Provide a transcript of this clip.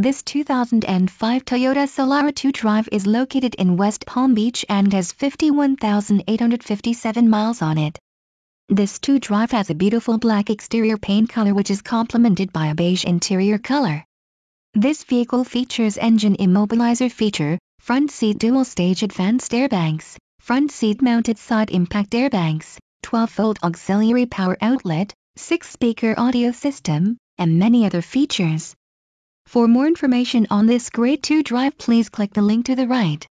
This 2005 Toyota Solara 2 Drive is located in West Palm Beach and has 51,857 miles on it. This 2 Drive has a beautiful black exterior paint color which is complemented by a beige interior color. This vehicle features engine immobilizer feature, front seat dual stage advanced airbags, front seat mounted side impact airbags, 12-volt auxiliary power outlet, 6-speaker audio system, and many other features. For more information on this great 2 drive please click the link to the right.